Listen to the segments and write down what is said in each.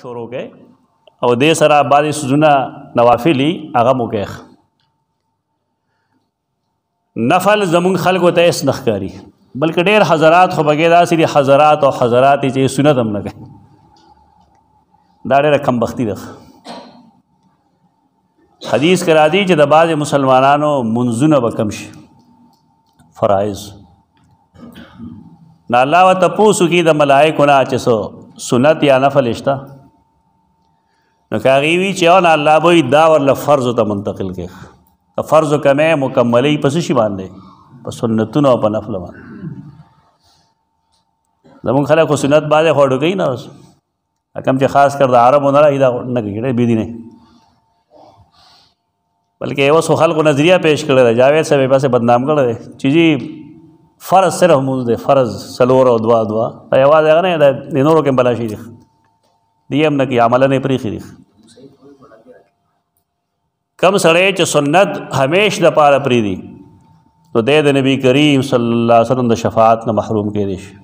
شروع کې او دې سره بعضې سوزونه نوافلی هغه مو کوي نفل زمونږ خلکو ته هېڅ نه ښکاري بلکې ډېر حضرات خو بګې داسې دي حضرات او حضرات یې چې سنت هم نه کوي دا ډېره کمبختي ده حدیث کې راځي چې د بعضې مسلمانانو منځونه به کم شي فرایض نه الله و تپوسو کې د ملائکو نه چې سو سنت یا نفل اشته نو کاغي وی چې او نه الله به دا ورله فرض ته منتقل کې د فرض کمه مکملې پس شي باندې په سنتونو او په نفل باندې زمون خلک سنت باندې هوډو کوي نه کم چې خاص کر د عربو نه راځي دا نه کوي ډېر بېدینه بلکې یو څو خلکو نظریه پیش کړې ده جاوید صاحب یې پسې بدنام کړی دی چې جی فرض صرف مونځ دی فرض څلور او دوا دوا دا یوازې هغه نه دی د نورو کې هم بلا شي دي دی هم نه کوي عمله نه یې پرېښي دي کم سړی چې سنت همیش د پاره پری دی نو د د نبی کریم صلی الله علیه وسلم د شفاعت نه محروم کېدی شي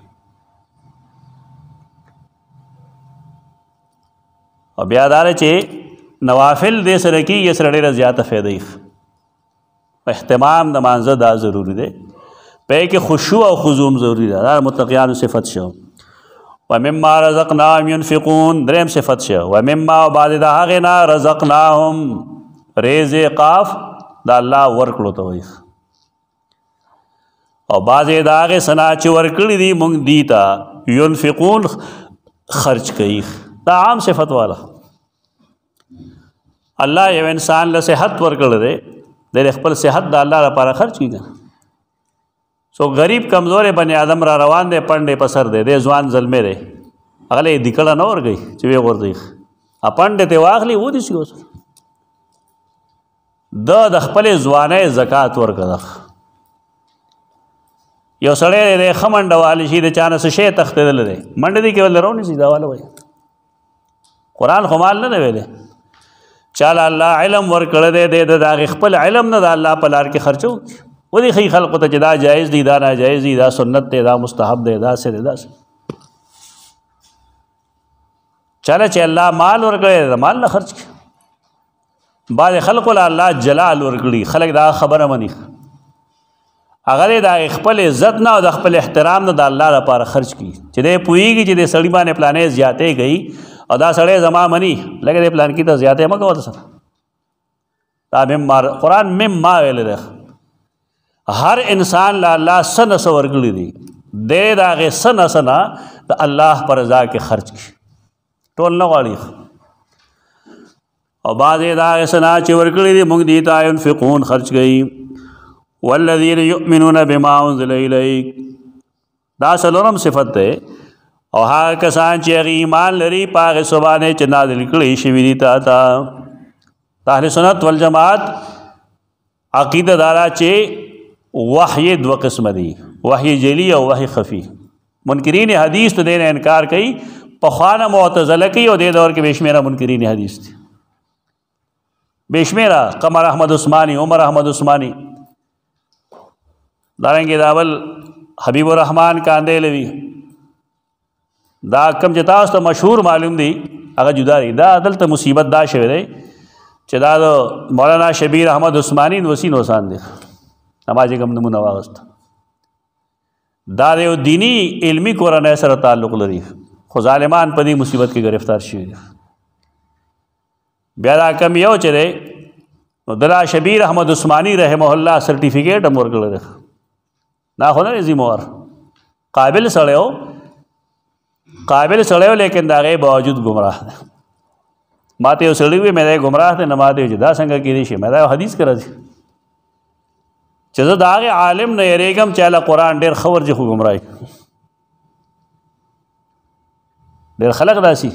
او بیا دا چې نوافل دې سره کې یې سره ډېره زیاته فائدې اهتمام د مانزه دا ضروری دی په کې خشوع او خضوع ضروری ده دا متقیانو صفت شو و مما رزقناهم ينفقون دریم صفت شو و مما بعد دا هغه نه رزقناهم رزقاف دا الله ورکړو ته وایي او بعضې د هغې سنا چې ورکړي دي مونږ دی ته ينفقون خرج کوي دا عام صفت والا الله یو انسان له صحت ورکړل دی د خپل صحت د الله لپاره خرج کیږي سو غریب کمزور بنی آدم را روان دی پندې په سر دی د ځوان زلمه دی هغه یې دکړه نه ورګي چې وی ورځي اپندې ته واخلي و دي سی اوس د د خپل ځوانه زکات ورکړه یو سړی د خمنډه والی شي د چانه څه شی تختیدل دی منډه دی کې ولرونی سي دا والا وایي قران خو مال نه ویلې چاله الله علم ورکړه دې دې د داغ خپل علم نه د الله په لار کې خرچو ودي خي خلق ته جدا جایز دي دا ناجایز دي دا سنت دی دا مستحب دی دا سره دا سره چاله چې الله مال ورکړي دا مال نه خرچ کړي بعض خلق له الله جلال ورکړي خلک دا خبره مني هغه دا خپل عزت نه او د خپل احترام نه د الله لپاره خرج کړي چې دې پويږي چې د سړی باندې پلانې زیاتې گئی او دا سړی زما مني لکه دې پلان کې ته زیاتې مګه وته سره دا مم مار قران مم ما ویل ده هر انسان لا الله سن سور کړی دی دې دا غي سن سنا د الله پر رضا کې خرج کړي ټول نه غواړي او بعضې دا سنا چې ورکړي دي موږ دي ته ينفقون خرج کوي والذین یؤمنون بما انزل الیک دا سلورم صفت ده او هغه کسان چې هغه ایمان لري پاغه سبانه چې نازل کړي شي وی دي تا تا اهل سنت والجماعت عقیده دارا چې وحی دو قسم دی وحی جلی او وحی خفی منکرین حدیث ته دین انکار کوي په خوانه معتزله کوي او د دور کې بشمیره منکرین حدیث دي بشمیره قمر احمد عثماني عمر احمد عثماني دارنګ داول حبیب الرحمن کاندې لوي دا کم چې تاسو ته مشهور معلوم دی هغه جدا دی دا دلته مصیبت دا شوی دی چې دا د مولانا شبیر احمد عثماني وسین وسان دی نماز کوم نمونه واغست دا یو دینی علمی کورنۍ سره تعلق لري خو ظالمان په دې مصیبت کې گرفتار شوی دی بیا دا کم یو چې دی نو دلا شبیر احمد عثماني رحمه الله سرټیفیکیټ هم ورکړل دا خو نه زمور قابل سره یو قابل سره یو لیکن دا غي باوجود گمراه ده ماته یو سړی وی مې گمراه ده نه ماته یو دا څنګه کېدی شي مې دا حدیث کرا دي چې زه دا غي عالم نه یریګم چې له قران ډیر خبر جي خو گمراهي ډېر خلک داسي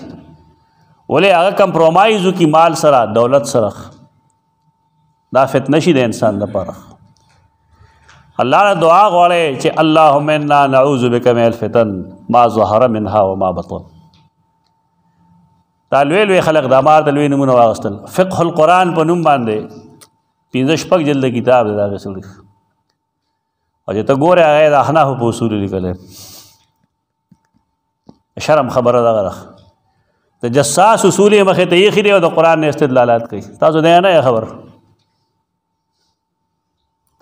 ولې هغه کمپرومایز کی مال سره دولت سره دا فتنه شي د انسان لپاره الله له دعا غواړي چې اللهم انا نعوذ بك من الفتن ما ظهر منها وما بطن دا لوی لوی خلق د مار د لوی نمونه واغستل فقه القرآن په نوم باندې پنځه شپږ جلد کتاب دا غسل او چې ته ګوره هغه د احناف په اصول لیکل شرم خبره ده غره د جساس اصول مخه ته یې خېری او د قران نه استدلالات کوي تاسو نه نه خبر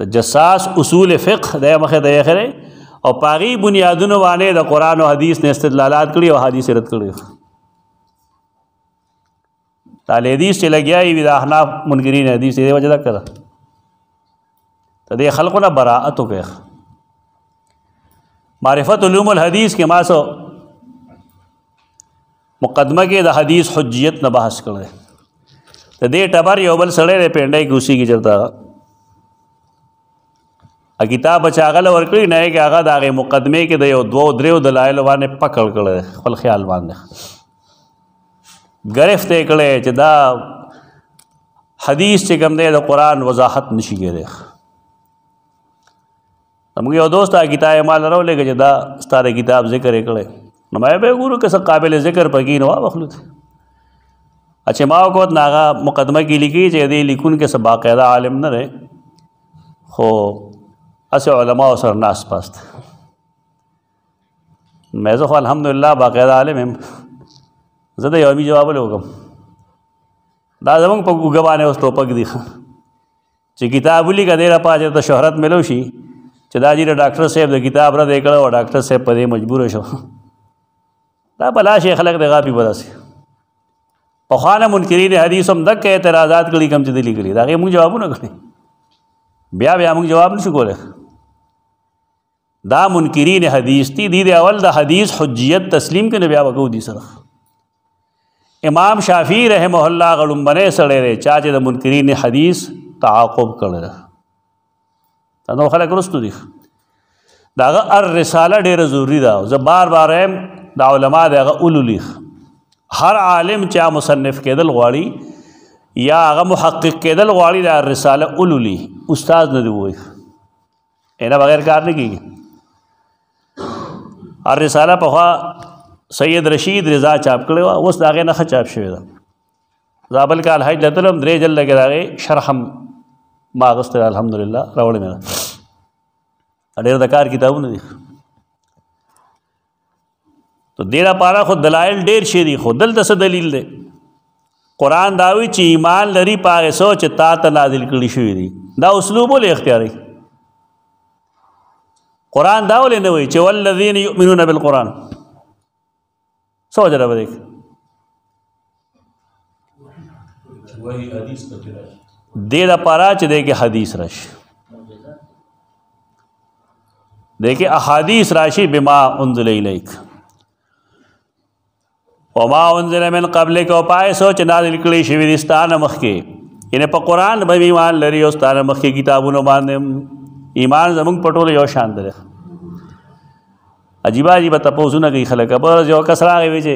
د جساس اصول فقه د مخه ته یې خېری او پاغي بنیادونو باندې د قران او حدیث نه استدلالات کړی او حدیث رد کړی دا حدیث چې لګیاي وي د احناف منکرین حدیث دی وجه دا کړه ته دې خلکو نه براءت وکړه معرفت علوم الحدیث کې ما سو مقدمه کې د حدیث حجیت نه بحث کړل ته دې ټبر یو بل سړی دی پینډای کې اوسې کې چرتا ا کتاب چاغل ورکړي نه کې هغه د مقدمه کې د یو دوه دریو دلایل باندې پکړ کړل خپل خیال باندې گرفت یې کړی چې دا حدیث چې کوم دی د قرآن وضاحت نشي کېدی موږ یو دوست دا کتاب مال راولېږه چې دا ستا د کتاب ذکر یې کړی نو ما به ګورو که څه قابل ذکر پکې نو واخلو اچھا ما وکړ نه هغه مقدمه کې لیکي چې دې لیکون کې څه باقاعده عالم نه دی خو اسه علما سره ناس پاست مې زه خو الحمدلله باقاعده عالم یم زه د یومي جواب لوګم دا زمونږ په ګوګه باندې اوس ټوپک دي چې کتاب ولیکه دی را پاجه ته شهرت ملو شي چې دا جی د ډاکټر صاحب د کتاب را دی کړو ډاکټر صاحب په دې مجبور شو دا بلا شي خلک د غاپي براسي په خانه منکرین حدیث هم دک اعتراضات کړي کم چې دلی کړي دا غي موږ جوابونه کړي بیا بیا موږ جواب نشو کولای دا منکرین حدیث تی دی دی اول دا حدیث حجیت تسلیم کنه بیا وکاو دی سره امام شافعی رحمه الله غړم بنه سره دی چا چې د منکرین حدیث تعاقب کړل دا نو خلک رستو دي داغه ار رساله ډیره ضروری ده زه بار بار هم دا علما دغه اولولیخ هر عالم چا مصنف کېدل غواړي یا هغه محقق کېدل غواړي دا رساله اولولي استاد نه دی وایي اینا بغیر کار نه کیږي ار رساله په خوا سید رشید رضا چاپ کړو اوس دا غې نه چاپ شوی دا زابل کال حج لتلم درې جل لګی دا غې شرحم ما غست الحمدلله راوړل نه ډېر د کار کتابونه دي ته دې لپاره خو دلایل ډیر شي دي خو دلته څه دلیل دی قران داوی چې ایمان لري پاره سوچ تا ته نازل کړی شوی دی دا اسلوب ول اختیاري قران دا ول نه وی چې والذین یؤمنون بالقران سوچ را بده دې د پاره چې دې کې حدیث راشي دې کې احادیث راشي بما انزل الیک وما انزل من قبلک او پای سوچ نازل کړي شي ودستان مخکې ان په قران به ایمان لري او ستاره مخکې کتابونو باندې ایمان زمونږ پټول یو شان دی عجیب عجیب تاسو نه کوي خلک په یو کسره وي چې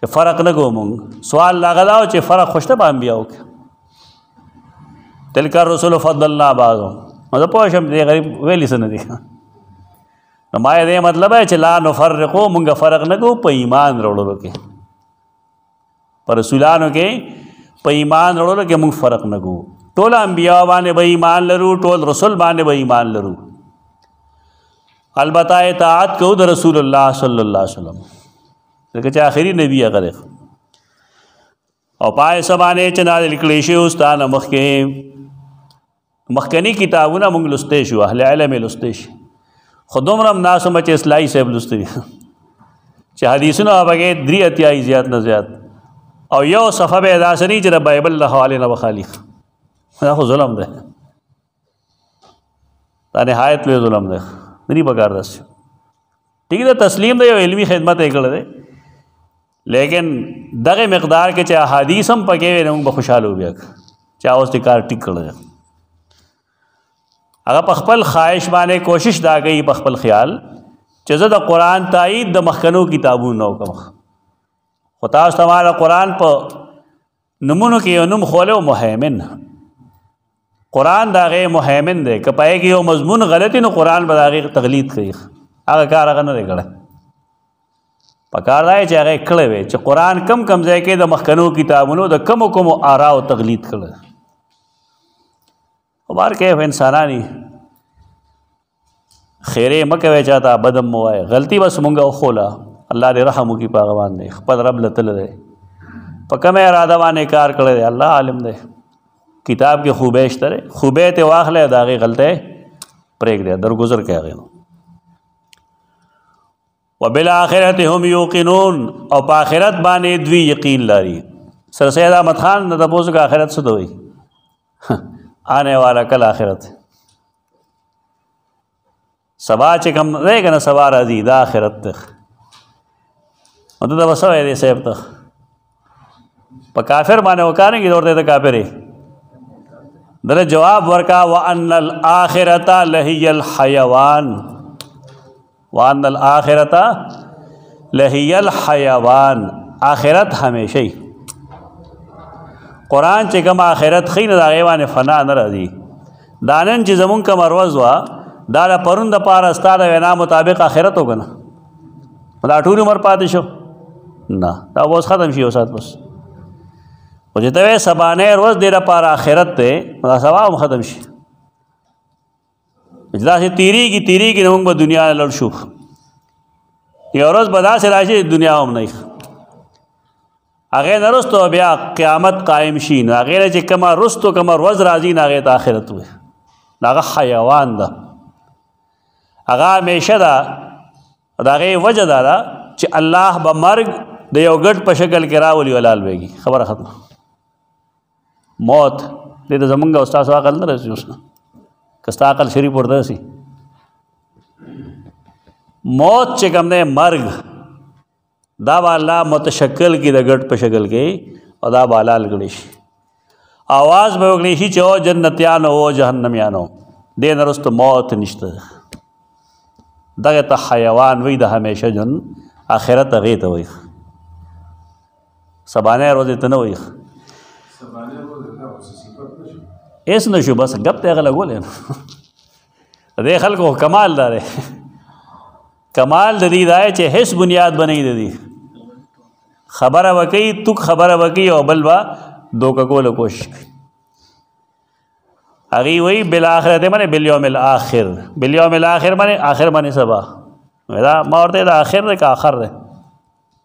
چې فرق نه کوو مونږ سوال لا غدا او چې فرق خوشته به انبیاو کې تلک الرسل فضل الله بعضو مزه پوه شم دې غریب ویلی سن دي نو ما دې مطلب چې لا نفرقو مونږ فرق نه کوو په ایمان وروړو کې پر رسولانو کې په ایمان وروړو کې مونږ فرق نه کوو ټول انبیا باندې به ایمان لرو ټول رسول باندې به ایمان لرو البته اطاعت کوو د رسول الله صلی الله علیه وسلم ځکه چې آخري نبی هغه دی او پای سبانه چې نازل کړي شي استاد مخکې مخکنی کتابونه موږ لسته شو اهل علم لسته شي خودمره ناس مچ اصلاحي صاحب لسته چې حدیثونه هغه درې اتیاي زیات نه زیات او یو صفه به داسري چې د بایبل له حواله نه بخالي دا خو ظلم دی دا نهایت لوی ظلم دی نه دی پکار داسې ټیک ده تسلیم دی یو علمي خدمت یې کړی دی لیکن دغه مقدار کې چې احادیث هم پکې وي موږ به خوشاله وو بیا چې اوس دې کار ټیک کړی دی هغه په خپل خواهش باندې کوشش دا کوي په خپل خیال چې زه د قرآن تایید د مخکنو کتابونو کوم خو تاسو ته ما د قرآن په نمونو کې یو نوم خوله او مهیمن قران دا غي مهیمن دی که پای کې یو مضمون غلطی نو قران به دا غي تغلید کوي هغه کار هغه نه کړه پکار دی چې هغه کړه وي چې قران کم کم ځای کې د مخکنو کتابونو د کم کم آرا او تغلید کړه او بار کې انسانانی خیره مکه وای چاته بدم مو وای غلطي بس مونږه خوله الله دې رحم وکي په هغه باندې خپل رب لتل دی په کومه اراده باندې کار کړی دی الله عالم دی کتاب کې خوبه شته خوبه ته واخلې دا غي غلطه پرېګ دی درگذر کوي وبالاخره هم یوقنون او په آخرت باندې دوی یقین لري سر سید احمد خان د تاسو کا آخرت څه دوی آنے والا کل آخرت سبا چې کوم دی کنه سبا راځي دا آخرت ته او ته دا وسوي دې صاحب ته په کافر باندې وکانه کې ورته ته کافرې در جواب ورکا وان الاخرته لهي الحيوان وان الاخرته لهي الحيوان اخرت همیشه قران چې کوم اخرت خین دا غیوان فنا نه راځي دانن چې زمون کوم روز وا دا د پرون د پاره استاد وینا مطابق اخرت وکنه دا ټول عمر پاتې شو نه دا اوس ختم شي اوسات بس او چې ته سبانه روز دې لپاره اخرت ته دا ثواب ختم شي دا چې تیریږي تیریږي نو موږ به دنیا نه لړ شو یو ورځ به داسې راشي دنیا هم نه هغه نه رستو بیا قیامت قائم شي نو هغه چې کما رستو کما ورځ راځي نه هغه ته آخرت وي هغه حیوان ده هغه همیشه ده دا غي وجه ده چې الله به مرګ د یو ګډ په شکل کې راولي ولال ويږي خبره ختمه موت دې ته زمونږ او ستاسو عقل نه رسي اوس نه که ستا عقل شریف ورته رسي موت چې کوم دی مرګ دا به الله متشکل کړي د ګډ په شکل کې او دا به حلال کړي شي آواز به وکړي شي چې او جنتیانو او جهنمیانو دې نه رسته موت نشته دغه ته حیوان وي د همیشه جن آخرت هغې ته وایي سبانه روزه ته نه وایخ سبانه روزه ته اوس صفت نشو ایس نشو بس غپ ته غلا ګولې دې خلکو کمال دار کمال د دې دای چې هیڅ بنیاد بنې د دې خبره وکي توک خبره وکي او بل وا دوک کول کوشش کوي اغي وی بل اخرت منه بل یوم الاخر بل یوم الاخر منه اخر منه سبا دا ما ورته دا اخر ده که اخر ده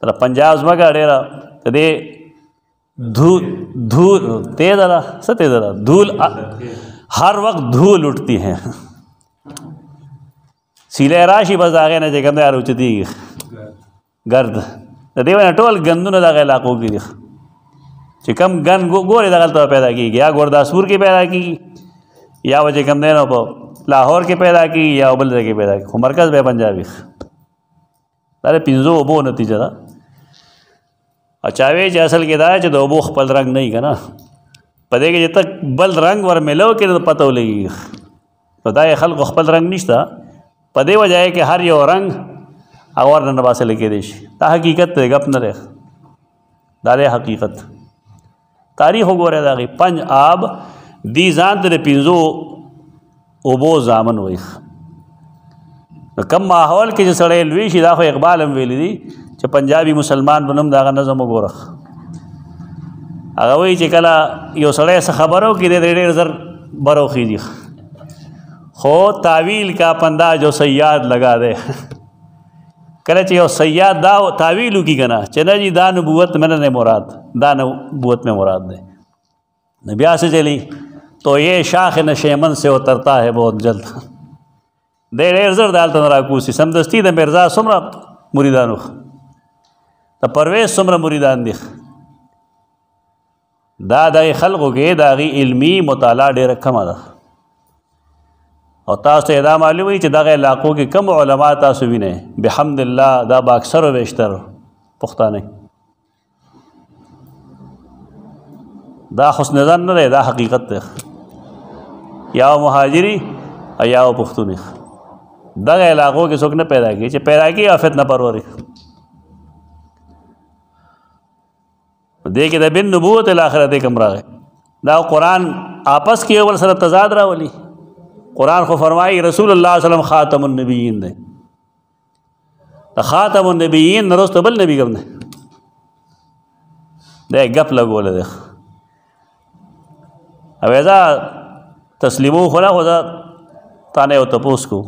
تر پنجاب زمګه ډیر ته دې دھول دھول تیز را څه تیز را دھول هر وخت دھول اٹھتی ہیں سیله راشي بس هغه نه چې کوم دی راوچتي ګرد د دې ونه ټول ګندونه دغه علاقو کې دي چې کم ګن ګورې دغه ته پیدا کیږي یا ګورداسپور کې پیدا کیږي یا وجه کم دی نو په لاهور کې پیدا کیږي یا بل ځای کې پیدا کیږي خو مرکز به پنجابي دا د پنځو اوبو نتیجه ده اچاوي چې اصل کې دا چې د اوبو خپل رنگ نه کنه په دې کې چې تک بل رنگ ور ملو کې نو پته ولګي نو دا خلکو خپل رنگ نشته په دې وجه کې هر یو رنگ اور نن باسه لکې دي شي دا حقیقت دی غپ نه دی دا دی حقیقت تاریخ وګوره دا غي پنج آب دی ځان ته پینځو اوبو ځامن وایخ نو کم ماحول کې چې سړی لوی شي دا خو اقبال هم ویلی دی چې پنجابي مسلمان بنم داغه نظم وګورخ هغه وی چې کله یو سړی څه خبرو کې دې ډېر زر برو خېږي خو تعویل کا پندا جو سیاد لگا دے کله چې یو سیاد دا تعویل کی کنه چې نه جی دا نبوت منه نه مراد دا نبوت مې مراد ده نبی اسه چلی تو یہ شاخ نشیمن سے اترتا ہے بہت جلد دې ډېر زر دال ته راکوسی سمدستی د مرزا سمرا مریدانو ته پرویز سمرا مریدان دي دا د خلکو کې د هغې علمي مطالعه ډېره کمه ده او تاسو ته دا معلومه وي چې دغه علاقو کې کم علما تاسو وینئ بحمد الله دا به اکثر او بیشتر پښتانه دا حسن ځان نه دی دا حقیقت دی یا مهاجری او یا پښتونخ دغه علاقو کې څوک نه پیدا کیږي چې پیدا کیږي فتنه پروري دې کې د بن نبوت الاخرت کوم راغی دا قران آپس کې ور سره تضاد راولي قران خو فرمایي رسول الله صلی الله علیه وسلم خاتم النبیین دی د خاتم النبیین نرسته بل نبی کوم دی دا غپ لګول دی او دا تسلیمو خلا خدا تانه او تپوس کو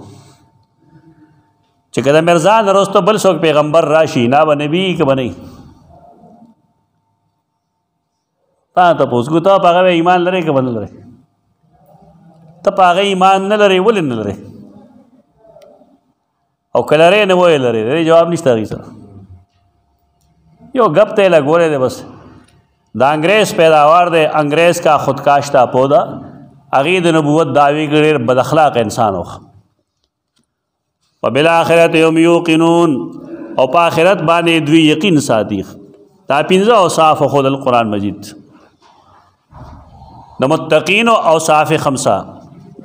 چې کله مرزا نه رسته بل څوک پیغمبر راشي نه به نبی که به نه تا ته پوس کو ته هغه ایمان لري که بنه لري ته هغه ایمان نه لري ولې نه لري او کله لري نه وای لري جواب نشته غي سره یو غپ ته لګولې ده بس دا انګريز پیداوار ده انګريز کا خودکاش تا پودا اغه د نبوت داوی ګړي بد اخلاق انسان وخ وبالآخرت هم یوقنون او په آخرت باندې دوی یقین ساتي دا پنځه او صاف خود القرآن مجید د متقین او صاف خمسه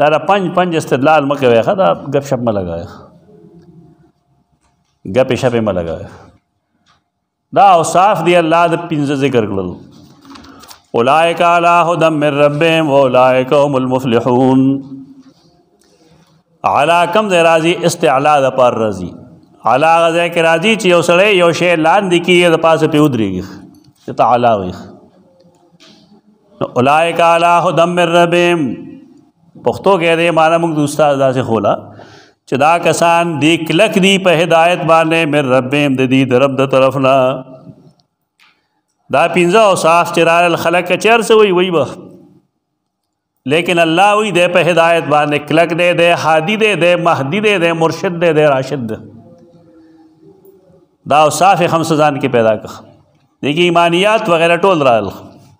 دا د پنج پنج استدلال مکه وي خدا غب شپ ملګا غب شپ ملګا دا اوصاف دی الله د پنځه ذکر کړل اولائک علی هدى من ربهم واولائک هم المفلحون علا کم ذی راضی استعلا د پر راضی علا غزه کی راضی چې یو سړی یو شی لاندې کی د پاسه په ودرېږي ته تعالی وي اولائک علی هدى من ربهم پښتو کې دې معنا موږ د استاد داسې خولا چې دا کسان دې کلک دي په هدایت باندې مې رب هم د دې درب د طرف نه دا پنځه او صاف چې را خلک چر سه وي وي وخت لیکن الله وی دې په هدایت باندې کلک دې دې هادي دې دې مهدي دې دې مرشد دې دې راشد دې دا او صاف خمسه ځان کې پیدا کړ دغه ایمانیات وغیرہ ټول راغله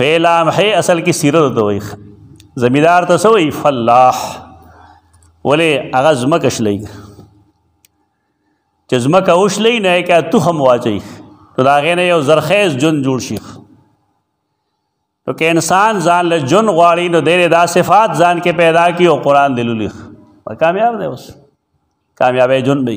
فیلام ہے اصل کی سیرت ته وای زمیدار ته سوی فلاح ولی هغه زمکه شلې چې زمکه وشلې نه کا تخم واچي نو دا غینه یو زرخیز جن جوړ شي نو که انسان ځان له جن غواړي نو ډېر دا صفات ځان کې پیدا کی او قران دلولي کامیاب دی اوس کامیابې جن به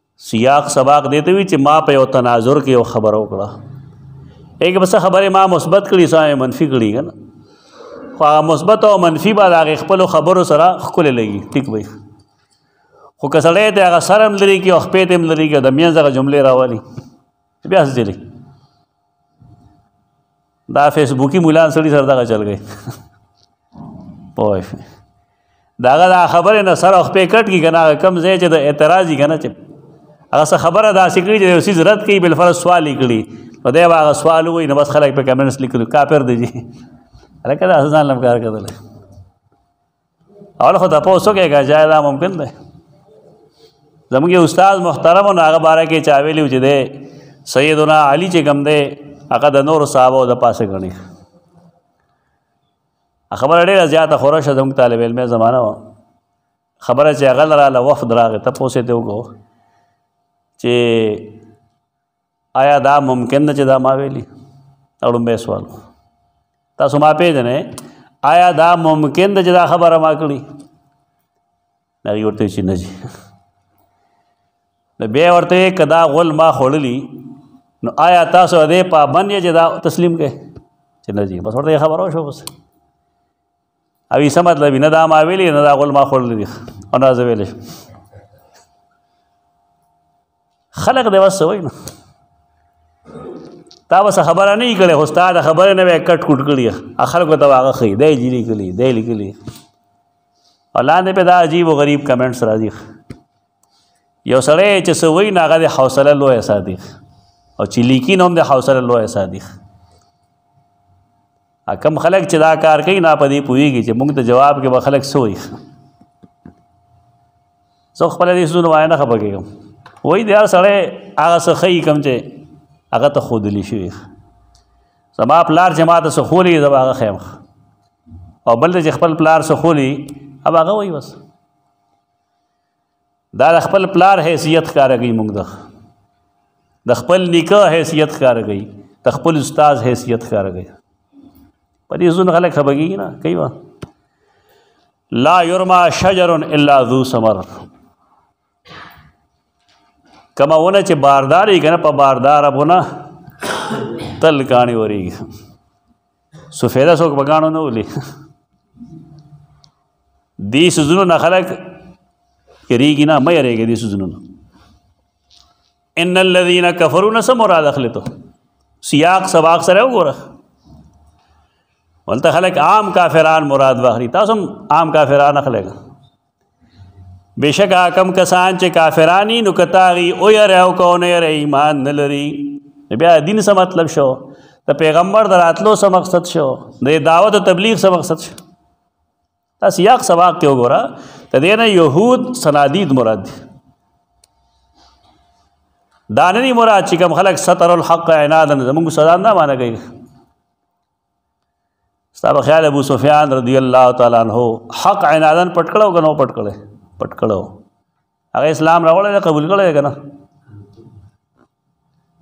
سیاق سباق دی ته وی چې ما په یو تناظر کې یو خبر وکړه یک بس خبره ما مثبت کړي سه منفي کړي کنه خو مثبت او منفي بعد هغه خپل خبرو سره خپل لګي ټیک وي خو کسړې ته هغه سرم لري کې او خپې تم لري کې د مینځ هغه جمله راوالي بیا ځلې دا فیسبوکی مولان سړي سره دغه چل گئی پوه شو داغه دا خبره نه سره خپې کټ کی کنه کم ځای چې د اعتراضی کنه چې هغه څه خبره دا سکړي چې اوسې ضرورت کوي بل فرض سوال لیکلي نو دا هغه سوال وي نو بس خلک په کمنټس لیکلي کافر دی جی هغه کله ځان لم کار کړل اول خو دا پوسو کې غځای دا ممکن دی زموږ استاد محترم او هغه باره کې چا ویلی چې دی سیدنا علی چې کوم دی هغه د نور صحابه د پاسه غني خبره ډیره زیاته خوره شه زموږ طالب علمه زمانہ و خبره چې هغه لراله وفد راغی ته پوسې ته وګو چې آیا دا ممکن ده چې دا ما ویلي اړم به سوال تاسو ما پیژنې آیا دا ممکن ده چې دا خبره ما کړی نه ورته شي نه جی بیا ورته کدا غول ما خړلی نو آیا تاسو دې پابند یې چې دا تسلیم کړئ چې نه جی بس ورته خبرو شو بس او یې څه مطلب نه دا ما ویلي نه دا غول ما خوړلی دي او نه زه ویلی خلق دی بس وای نه تا بس خبره نه کړې خو ستا د خبرې نه به کټ کوټ کړي خلکو ته هغه ښي دی جی لیکلي دی لیکلي او لاندې په دا عجیب و غریب کمنټس راځي یو سړی چې څه وایي نو هغه د حوصله لویه ساتي او چې لیکي نو هم د حوصله لویه ساتي کم خلک چې دا کار کوي نه په دې پوهېږي چې موږ ته جواب کې به خلک څه وایي زه خپله دې څه وایه نه خبر کېږم وایي د هر سړی هغه څه ښیي کوم چې هغه ته ښودلی شوي زما پلار چې ما ته څه ښولي زه به هغه ښیم او بل چې خپل پلار څه ښولي هغه وایي بس دا د خپل پلار حیثیت ښکاره کوي موږ دغه د خپل نیکه حیثیت ښکاره کوي د خپل استاد حیثیت ښکاره کوي په دې ځون خلک خبرګي نه کوي وا لا یرما شجر الا ذو ثمر کما ونه چې بارداري کنه په باردار ابونه تل کانی وریږي سو فایده څوک په ګاڼو نه ولي دې سوزونو نه خلک یریږي نه مې یریږي دې سوزونو نه ان الذين كفروا نس مراد اخلته سیاق سباق سره وګوره ولته خلک عام کافران مراد واخلي تاسو عام کافران اخلي بشک حکم کسان چې کافرانی نو کتاغي او یې راو کو نه یې ایمان نه لري بیا دین څه مطلب شو د پیغمبر دراتلو څه مقصد شو د دعوت او تبلیغ څه مقصد شو تاسو یو سبق ته وګوره ته دې نه يهود سنادید مراد دي داننی مراد چې کوم خلک ستر الحق عنادن زموږ سزا نه معنی کوي ستا په خیال ابو سفیان رضی الله تعالی عنہ حق عنادن پټ کړو کنه پټ کړو پټ کړو هغه اسلام راوړل قبول کړو کنه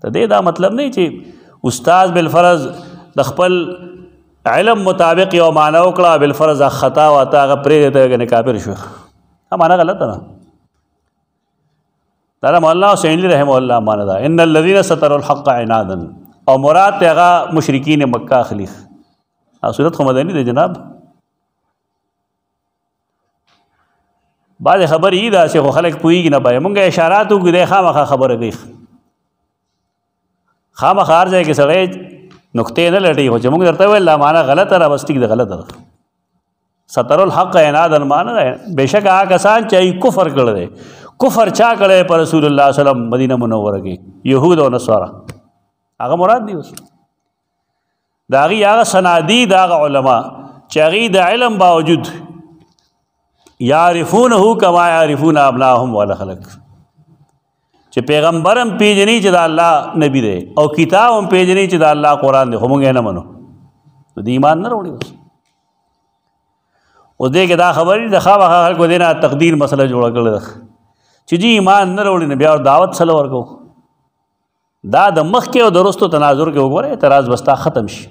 ته دې دا مطلب نه چې استاد بالفرض د خپل علم مطابق یو معنا وکړه بالفرض خطا او تا هغه پرې ته کنه کافر شو دا معنا غلطه ده دا مولانا حسین رحم الله معنی دا ان الذين ستروا الحق عنادا او مراد هغه مشرکین مکه اخلي او صورت خو مدني دی جناب بعد خبر یی دا چې خلک پویږي نه پای مونږه اشارات وګړي خامخا خبره کوي خامخار ځای کې سړی نقطې نه لټي خو چې موږ درته ویل دا معنا غلطه را بس ټیک ده غلطه ده ستر الحق عناد المعنی بشک هغه کسان چې کفر کړل کفر چا کړی پر رسول الله صلی الله علیه وسلم مدینه منوره کې يهود او نصارا هغه مراد دی اوس دا غي هغه سنادي دا علما چې هغه د علم باوجود یعرفونه کما یعرفون ابناهم ولا خلق چې پیغمبرم پیجنې چې دا الله نبی دی او کتاب هم پیجنې چې دا الله قران دی همغه نه منو د ایمان نه وروړي او دې کې دا خبرې د خوا خلکو دینه تقدیر مسله جوړ کړل چې جی ایمان نه وروړي بیا دعوت سره ورکو دا د مخکې او د وروستو تناظر کې وګوره اعتراض به ستا ختم شي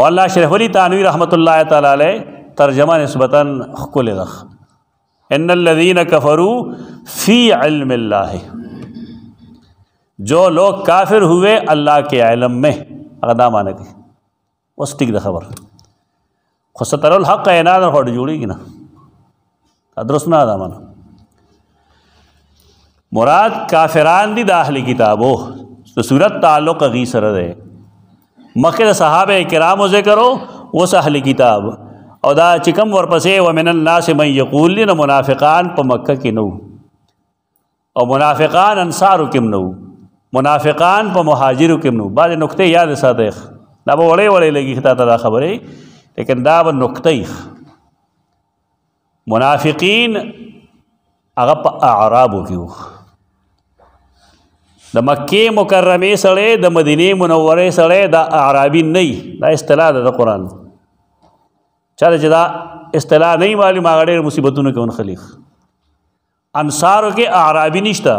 مولا شریف علي تانوي رحمت الله تعالی علیه ترجمه نسبتا ښکلې ده ان الذين كفروا في علم الله جو لوگ کافر ہوئے اللہ کے علم میں اغدا معنی کہ اوس ټیک د خبر خو ستر الحق نه نه هډ جوړیږي نه ادرس نه ده من مراد کافران دي د اهل کتابو د صورت تعلق غي سره ده مخکې د صحابه کرامو ذکر اوس اهل کتاب او دا چې کوم ورپسې ومن الناس من یقول لنا منافقان په مکه کې نو او منافقان انصارو کې نو منافقان په مهاجرو کې نو بعضې نقطې یاد ساتئ دا به وړې وړې لګي تا ته دا خبرې لیکن دا به نقطې منافقین هغه په اعرابو کې وو د مکې مکرمې سړی د مدینې منورې سړی دا اعرابي نه دا اصطلاح ده د قرآن چا چې دا اصطلاح نه معلوم هغه ډېر مصیبتونو کې ونخلیخ انصارو کې اعرابي نشته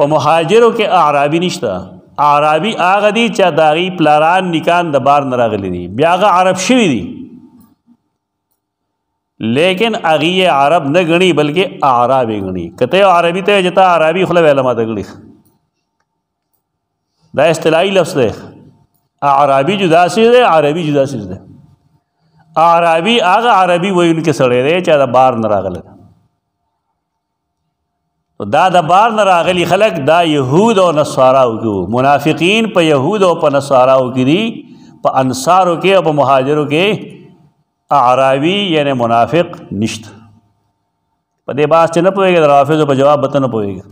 په مهاجرو کې اعرابي نشته اعرابي هغه دي چې داغي پلاران نکان د بار نه راغلي دي بیا هغه عرب شوي دي لیکن اغي عرب نه غني بلکې اعرابي غني کته عربي ته جتا عربي خله ویلما ته غني دا اصطلاحي لفظ دی اعرابي جدا سیز دی عربي جدا سیز دی اعرابي هغه عربي ویونکی سړی دی چې د بار نه راغلی دا د بار نه راغلي خلک دا یهود او نصاراو کې وو منافقین په یهود او په نصاراو کې دي په انصارو کې او په مهاجرو کې اعراوی یعنی منافق نشت په دې باس چې نه پوهېږي د رافضو په جواب بته نه پوهېږي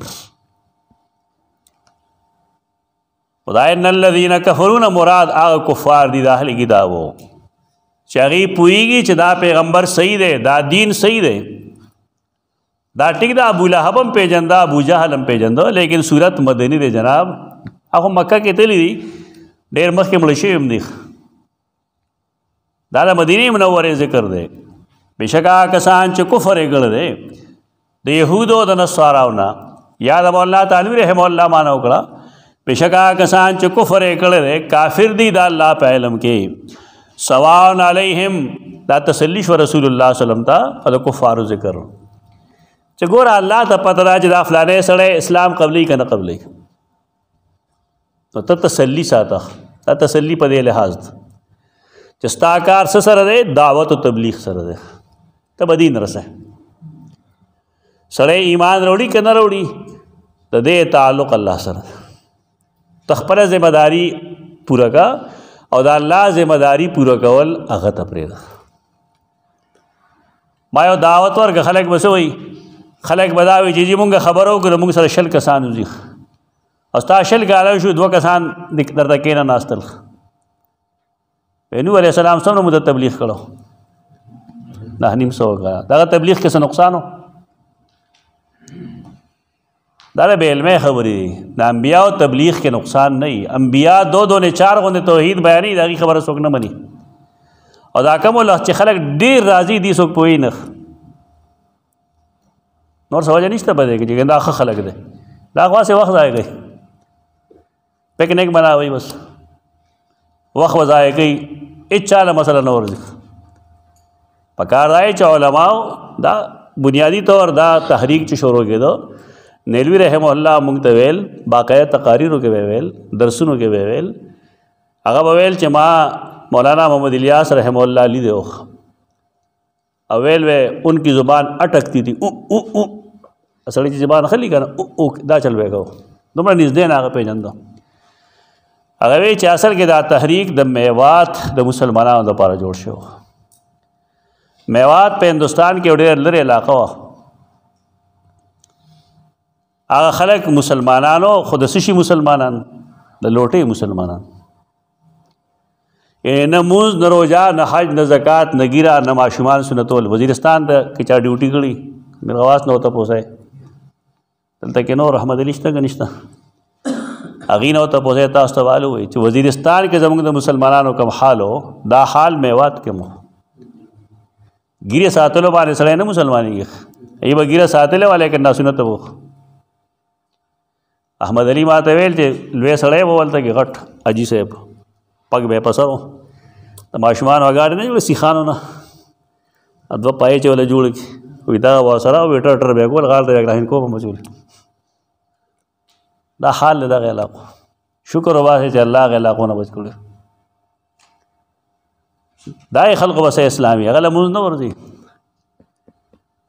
خدای ان الذين كفرون مراد هغه کفار دي د اهل کتابو چې هغه پوهېږي چې دا پیغمبر صحیح دی دا دین صحیح دی دا ټیک دا ابو لهب هم پیجنده ابو جهل هم پیجنده لیکن صورت مدنی دی جناب هغه مکه کې تللی دی ډېر مخکې مړ شوی هم دی دا د مدینه منورې ذکر دی بشکا کسان چې کفر یې کړی دی د یهودو د نصاراو نه یا د مولا تعالی رحم الله مانو کړه بشکا کسان چې کفر یې کړی دی کافر دی د الله په علم کې سواون علیهم دا تسلی شو رسول الله صلی الله علیه وسلم ته د کفارو ذکر چې ګور الله ته پته راځي دا فلانه سره اسلام قبلي کنه قبلي نو ته تسلی ساته دا تسلی په دې لحاظ ده چې ستا کار څه سره دی دعوت او تبلیغ سره دی ته به دین رسه سړی ایمان وروړي که نه وروړي د دې تعلق الله سره ته خپله ذمه داري پوره کا او د الله ذمه داري پوره کول هغه ته پرېږده ما یو دعوت ورک خلک بس وي خلک بداوي چې مونږ خبرو کړو مونږ سره شل کسان وزي او تا شل غاله شو دوه کسان درته کېنه ناستل نو عليه السلام سره مو د تبلیغ کړو نه نیم سو غا دا تبلیغ کې څه نقصانو دا د علمه خبرې دي د انبیا او تبلیغ کې نقصان نه وي انبیا دو دو نه چار غوندې توحید بیانې دا خبره څوک نه مني او دا کوم له چې خلک ډیر راضي دي څوک پوي نه نور سوال نشته پدې کې دا خلک دي دا خاصه وخت ځای کوي پکنیک بناوي بس وخت وځای کوي اچا له مسله نه ورځي پکار راي چې علما دا بنیادی طور دا تحریک چې شروع کېدو نیلوی رحم الله مونږ ته ویل باقاعده تقاریرو کې ویل درسونو کې ویل هغه ویل چې ما مولانا محمد الیاس رحم الله لیدو او ویل وی ان کی زبان اٹکتی تھی او او او سړی چې زبان خلی کنه او او دا چل ویګو دومره نږدې نه هغه پیژندو هغه وی چې اصل کې دا تحریک د میوات د مسلمانانو لپاره جوړ شو میوات په هندستان کې ډېر لري علاقه و هغه خلک مسلمانانو خود سشي مسلمانان د لوټي مسلمانان یعنی نه موز نه روجا نه حج نه زکات نه ګیرا نه ماشومان سنتول وزیرستان ته کې چا ډیوټي کړی مرغواس نه وته پوسه دلته کې نور رحمت علی شته کنيشته اغین او ته پوسه تاسو ته والو وي چې وزیرستان کې زموږ د مسلمانانو کم حالو دا حال میوات کې مو ګیره ساتلو باندې سره نه مسلمانېږي ایبه ګیره ساتلې والے کې ناسونه ته وو احمد علي ما ته ویل چې لوی سړی به ولته کې غټ حاجي صاحب پګ به په سرو د ماشومانو اګاډې نه جوړې سیخانو نه دوه پایې چې وله جوړ کړي وي دا وسره وي ټر ټر به کول غال ته راهین کو به مجول دا حال دغه علاقو شکر واسه چې الله غلا کو نه بچ کړي دا خلق وسه اسلامي غل مونږ نه ورځي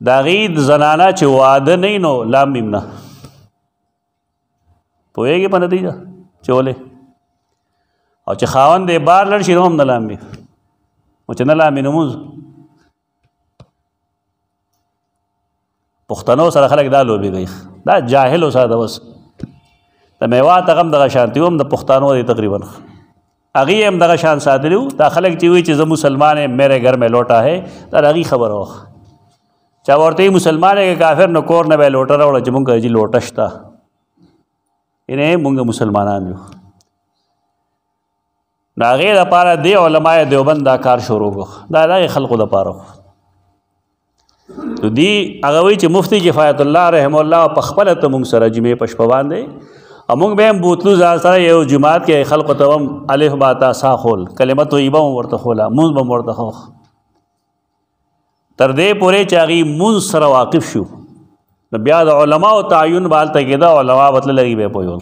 دا غید زنانا چې واده نه نو لام میم نه پوهیږي په نتیجه چې ولې او چې خاوند یې بار لړ شي نو هم نه لام میم او چې نه لام میم نموز پښتنو سره خلک دا لوبي کوي دا جاهل سره دا وس د میوا ته غم دغه شانتی هم د پښتنو دی تقریبا اغي هم دغه شان ساتلو دا خلک چې وی چې زه مسلمان یم میرے گھر میں لوټا ہے دا اغي خبره وخ چا ورته مسلمان کې کافر نو کور نه به لوټا راوړ چې مونږ یې لوټشتا انه مونږ مسلمانان یو دا غي د پاره دی علماء دیوبند دا کار شروع وکړ دا د خلکو د پاره نو دی هغه وی چې مفتی کفایت الله رحم الله په خپل ته موږ سره جمعې پښ په باندې موږ به هم بوتلو ځان سره یو جمعات کې خلکو ته هم الف با تا سا خول کلمه طیبه ورته خولا موږ به ورته خو تر دې پورې چې هغه موږ سره واقف شو نو بیا د علماو تعین بالته کې دا علما بتل لګي به پویول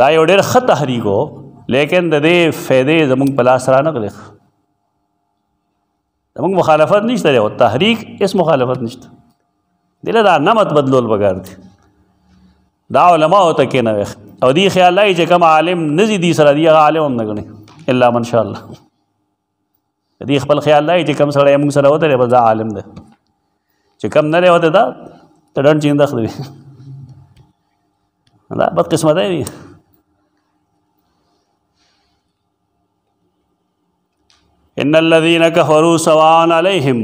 دا یو ډېر ښه تحریک و لیکن د دې فایدې زمونږ په لاس را نغلې زمونږ مخالفت نشته دی او تحریک اس مخالفت نشته دله دا نمت بدلول بګار دی دا علما او ته کې نه او دی خیال لای چې کوم عالم نزي دي سره دی عالم هم نه غني الا من شاء الله دې خپل خیال لای چې کم سره موږ سره ودرې به دا عالم ده چې کم نه لري وته دا تړن چې اندخ دی دا بد قسمت دی ان الذين كفروا سواء عليهم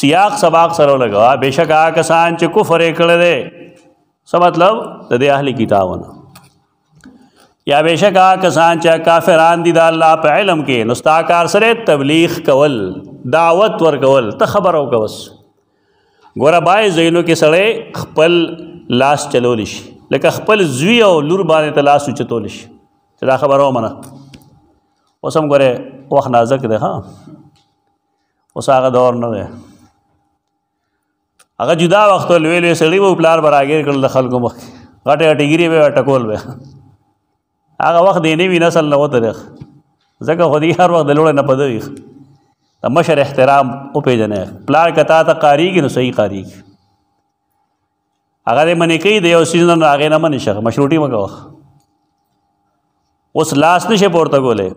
سیاق سباق سره لګا بشک آ کسان چې کفر کړل دي څه مطلب د دې اهلي کتابونه یا بشکا کسان چې کافران دي د الله په علم کې نو ستا کار سره تبلیغ کول دعوت ورکول ته خبر او کوس ګوره بای زینو کې سړی خپل لاس چلول شي لکه خپل زوی او لور باندې ته لاس چتول شي چې دا خبره ومنه اوس هم ګوره وخت نازک دی ها اوس هغه دور نه دی هغه جدا وخت لوی لوی سړي وو پلار براګیر کړل د خلکو مخ غټه غټه ګری به ټکول به هغه وخت دی نوی نسل نه وته ځکه خو دی هر وخت د لوړ نه پدوي د مشر احترام او پیژنې پلار کتا ته قاری کې نو صحیح قاری کې هغه دې منې کوي د یو سیزن نه هغې نه منې شه مشروطي مه کوه اوس لاس نشي پورته کولی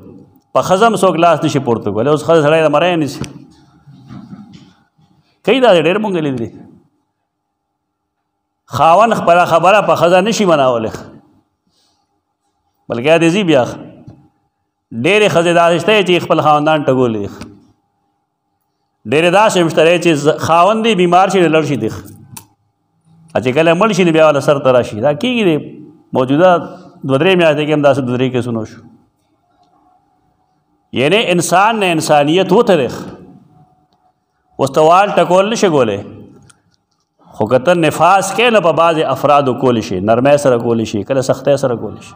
په ښځه هم څوک لاس نشي پورته کولی اوس ښځه سړی د مری نیسي کوي دا ډېر مونږ لیدلي خاون خپله خبره په ښځه نشي منولی بلکې دې ځي بیا ډېرې ښځې داسې شته چې خپل خاوندان ټګولي ډېرې داسې هم شته چې خاوند یې بیمار شي لړ شي دیخ چې کله مړ شي بیا ولا سر ته راشي دا کېږي دی موجوده دوه درې میاشتې کې هم داسې دوه درې کیسونو شو یعنی انسان نه انسانیت وترخ اوس ته وال ټکول نشي کولی خو که ته نفاس کې نه په بعضې افرادو کولی شي نرمۍ سره کولی شي کله سختۍ سره کولی شي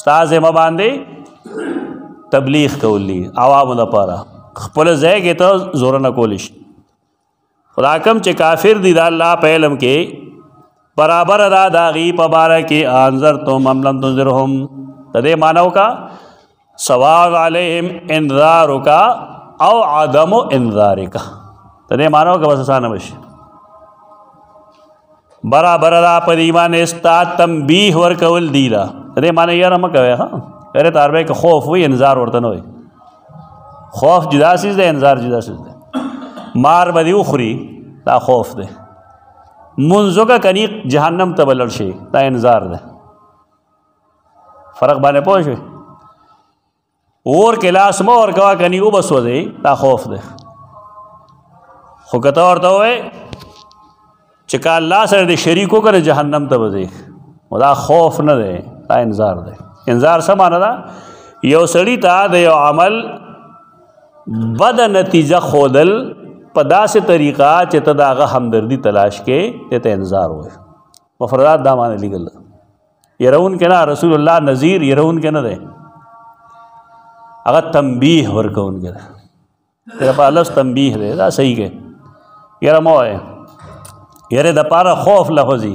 ستا ذمه باندې تبلیغ کول دي عوامو لپاره خپل ځای کې ته زور نه کولی شي خدا کم چې کافر دي د الله په علم کې برابر دا داغي په باره کې انذر تو مملن تنذرهم د دې مانو کا سواغ علیهم انذار کا او عدم انذار کا د دې مانو کا بس سانه بشي برابر دا په دې باندې استا تنبیه ور کول دی دا د دې معنی یې رم کوي ها اره تاربه کې خوف وي انذار ورته نه وي خوف جدا سیز ده انذار جدا سیز ده مار بدیو خوري دا خوف ده منځګه کني جهنم ته بلل شي دا انذار ده فرق باندې پوه شئ اور کې لاس مو ور کوا کني او بس وځي دا خوف ده خو کته ورته وای چې کا الله سره د شریکو کړه جهنم ته وځي دا خوف نه ده دا انذار ده انذار څه معنی ده یو سړی ته د یو عمل بد نتیجه خودل په داسې طریقه چې ته داغه همدردی تلاش کې ته ته انتظار وای مفردات دا معنی لګل يرون کنا رسول الله نذیر يرون کنا ده هغه تنبیه ورکون کړه تر په لس تنبیه ده دا صحیح کې یره مو یره د پاره خوف لفظي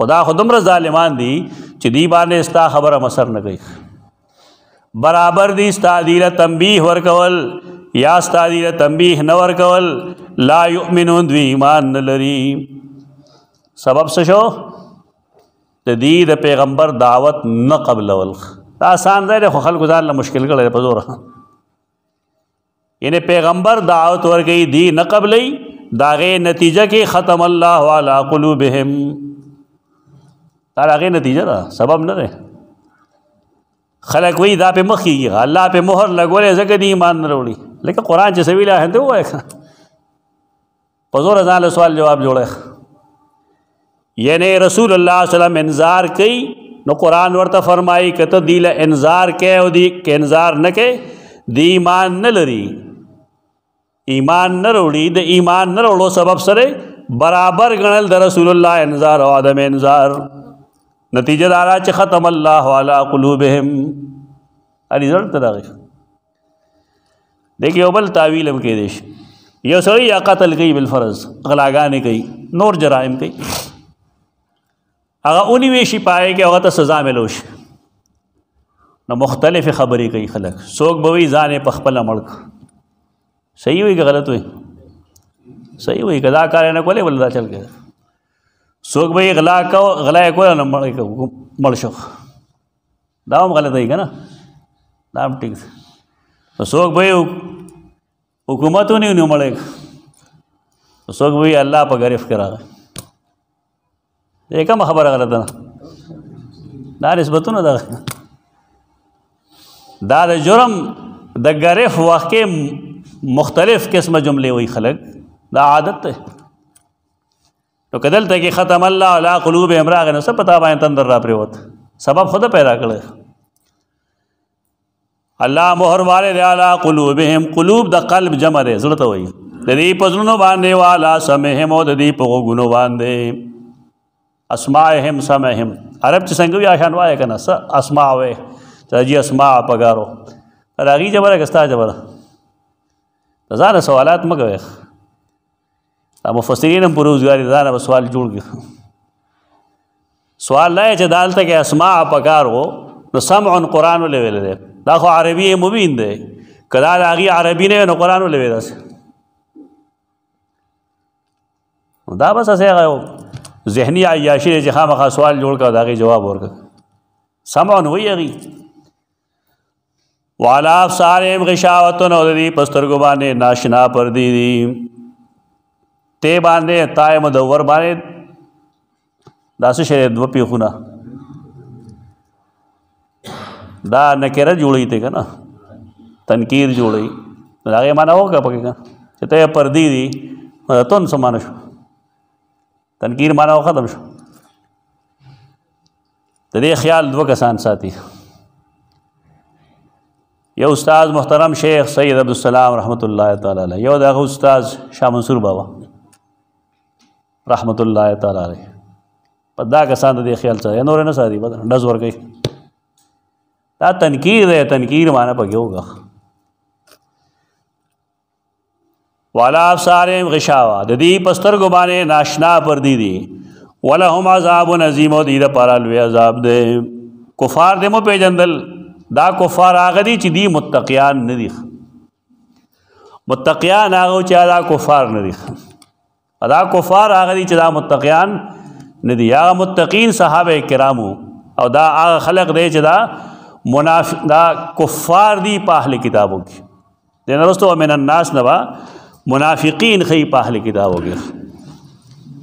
خدا خو دومره ظالمان دي چې دی باندې ستا خبره مسر نه کوي برابر دي ستا دی له تنبیه ورکول یا ستا دی له تنبیه نه ورکول لا یؤمنون دوی ایمان نه لري سبب څه شو د دې د پیغمبر دعوت نه قبلول دا آسان دی خو خلکو ځان له مشکل کړي په زور یعنی پیغمبر دعوت ورګی دی نه قبلی داغه نتیجه کې ختم الله علی قلوبهم دا هغه نتیجه ده سبب نه ده خلک وی دا په مخ کیږي الله په مهر لګولې ځکه دی ایمان نه وروړي لکه قران چې سویل هنده وایي په زور ځان له سوال جواب جوړه یعنی رسول الله صلی الله علیه وسلم انذار کوي نو قران ورته فرمایي کته دی له انذار کوي او دی کې انذار نه کوي دی ایمان نه لري ایمان نه وروړي د ایمان نه وروړو سبب سره برابر غنل د رسول الله انذار او عدم انذار نتیجه دا چې ختم الله علی قلوبهم علی زړه تدغه دغه یو بل تعویل هم کې دي یو سړی یا قتل کوي بل فرض غلاګانې کوي نور جرایم کوي هغه اونی وی شي پای کې هغه ته سزا ملو شي نو مختلف خبرې کوي خلک څوک به وی ځان په خپل ملک صحیح وي که غلط وي صحیح وي کدا کار نه کولې ولدا چل کې څوک به غلا کو غلا کول نه مړ شو دا هم غلطه دی که نه دا هم ټیک دی نو څوک به یې حکومت ونیو نو مړی نو څوک به یې الله په ګرفت کې راغی دې کومه خبره غلطه ده دا نسبتونه ده دا د جرم د ګرف وخت کې مختلف قسمه جملې وایي خلک دا عادت دی نو کدل ته کې ختم الله علی قلوب امراغ نو څه پتا باندې تندر را پریوت سبب خود پیدا کړ الله مہر والے دی علی قلوبهم قلوب د قلب جمع دی زړه ته وایي د دې پزړونو باندې والا سمهم او د دې په غوګونو باندې اسماءهم سمهم عرب چې څنګه وی آشان وای کنه س اسماء وې ته جی اسماء پګارو راغي جبره کستا جبره ځان سوالات مګوي دا مفسرین هم پروز غاري دا نه سوال جوړ کی سوال نه چې دالته کې اسماء پکار وو نو سمع قرآن ولې ویل دی دا خو عربي مبین دی کدا دا غي عربي نه نو قرآن ولې ویل دی دا بس هغه ذهني عیاشي چې خامخا سوال جوړ کړ دا غي جواب ورکړ سمع نو ویږي والا افسارهم غشاوتن او دی پسترګو باندې ناشنا پر دی دی ته باندې تای مدور باندې داسې شری دو پیخونه دا نکره جوړی ته کنه تنکیر جوړی هغه معنا وکړه پکې چې ته پر دی دی تون سمانه شو تنکیر معنا او ختم شو د دې خیال دوه کسان ساتي یو استاد محترم شیخ سید عبدالسلام رحمت الله تعالی علیه یو دغه استاد شاه منصور بابا رحمت الله تعالی علیه په دا کسان د دې خیال سره نور نه ساتي بدل ډز ورګي دا تنکیر دی تنکیر معنا پکې وګه والا افسارهم غشاوا د دې پستر کو باندې ناشنا پر دی دي ولهم عذاب عظیم او دې د پاره لوی عذاب دی کفار دې مو پیجندل دا کفار هغه دي چې دي متقیان نه دي متقیان هغه چې دا کفار نه دي ادا کفار هغه دي چې دا متقیان نه دي هغه متقین صحابه کرامو او دا هغه خلق دی چې دا منافق دا کفار دي په اهل کتابو کې د نرستو من الناس نه منافقین خې په اهل کتابو کې